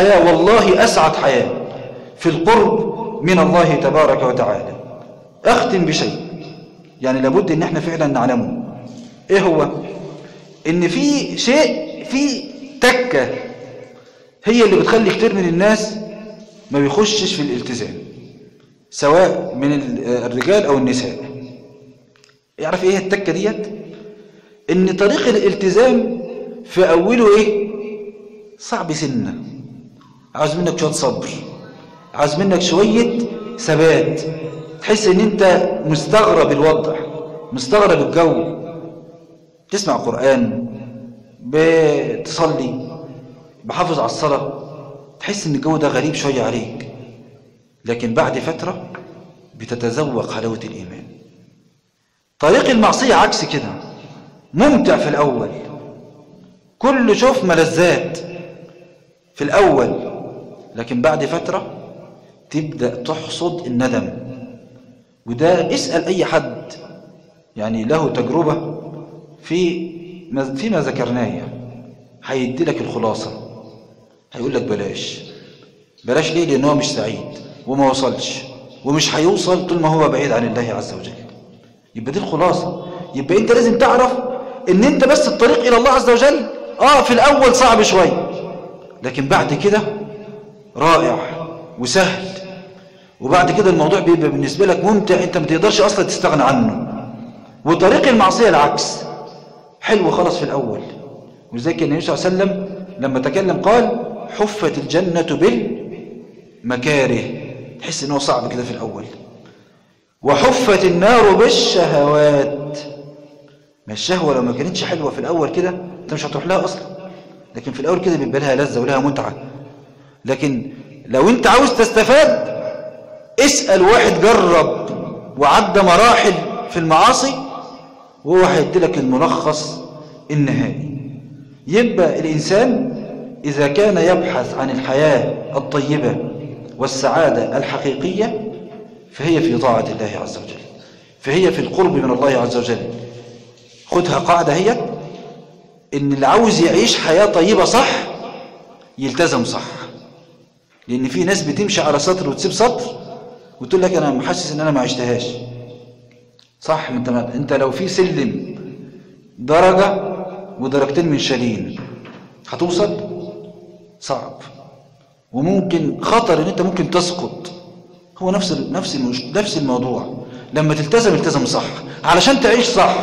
حياة والله أسعد حياة في القرب من الله تبارك وتعالى. أختم بشيء يعني لابد إن إحنا فعلا نعلمه. إيه هو؟ إن في شيء في تكة هي اللي بتخلي كتير من الناس ما بيخشش في الالتزام سواء من الرجال أو النساء. يعرف إيه التكة ديت؟ إن طريق الالتزام في أوله إيه؟ صعب سنة. عاوز منك شوية صبر. عاوز منك شوية ثبات. تحس إن أنت مستغرب الوضع مستغرب الجو. تسمع قرآن بتصلي بحافظ على الصلاة. تحس إن الجو ده غريب شوية عليك. لكن بعد فترة بتتذوق حلاوة الإيمان. طريق المعصية عكس كده. ممتع في الأول. كله شوف ملذات في الأول. لكن بعد فترة تبدأ تحصد الندم. وده اسأل أي حد يعني له تجربة في فيما ذكرناه هيدي لك الخلاصة. هيقول لك بلاش. بلاش ليه؟ لأنه مش سعيد وما وصلش ومش هيوصل طول ما هو بعيد عن الله عز وجل. يبقى دي الخلاصة. يبقى أنت لازم تعرف إن أنت بس الطريق إلى الله عز وجل آه في الأول صعب شوية لكن بعد كده رائع وسهل. وبعد كده الموضوع بيبقى بالنسبة لك ممتع انت ما تقدرش أصلا تستغنى عنه. وطريق المعصية العكس. حلو خالص في الأول. ولذلك النبي صلى الله عليه وسلم لما تكلم قال حفت الجنة بالمكاره. تحس انه صعب كده في الأول. وحفت النار بالشهوات. ما الشهوة لو ما كانتش حلوة في الأول كده انت مش هتروح لها أصلا. لكن في الأول كده بيبقى لها لذة ولها متعة. لكن لو انت عاوز تستفاد اسأل واحد جرب وعدى مراحل في المعاصي وهو هيدي لك الملخص النهائي. يبقى الإنسان إذا كان يبحث عن الحياة الطيبة والسعادة الحقيقية فهي في طاعة الله عز وجل. فهي في القرب من الله عز وجل. خدها قاعدة هي إن اللي عاوز يعيش حياة طيبة صح يلتزم صح. لأن في ناس بتمشي على سطر وتسيب سطر وتقول لك أنا محسس إن أنا ما عشتهاش. صح أنت ما أنت لو في سلم درجة ودرجتين من شالين هتوصل؟ صعب. وممكن خطر إن أنت ممكن تسقط. هو نفس نفس نفس الموضوع. لما تلتزم التزم صح. علشان تعيش صح.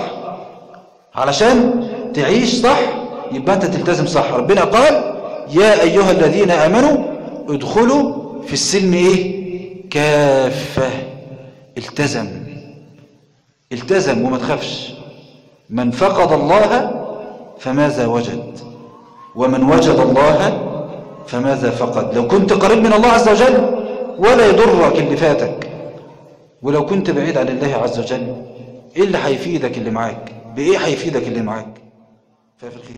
علشان تعيش صح يبقى أنت تلتزم صح. ربنا قال يا أيها الذين آمنوا ادخلوا في السلم إيه؟ كافة. التزم. التزم وما تخافش. من فقد الله فماذا وجد؟ ومن وجد الله فماذا فقد؟ لو كنت قريب من الله عز وجل ولا يضرك اللي فاتك. ولو كنت بعيد عن الله عز وجل إيه اللي هيفيدك اللي معاك؟ بإيه هيفيدك اللي معاك؟ ففي الخير.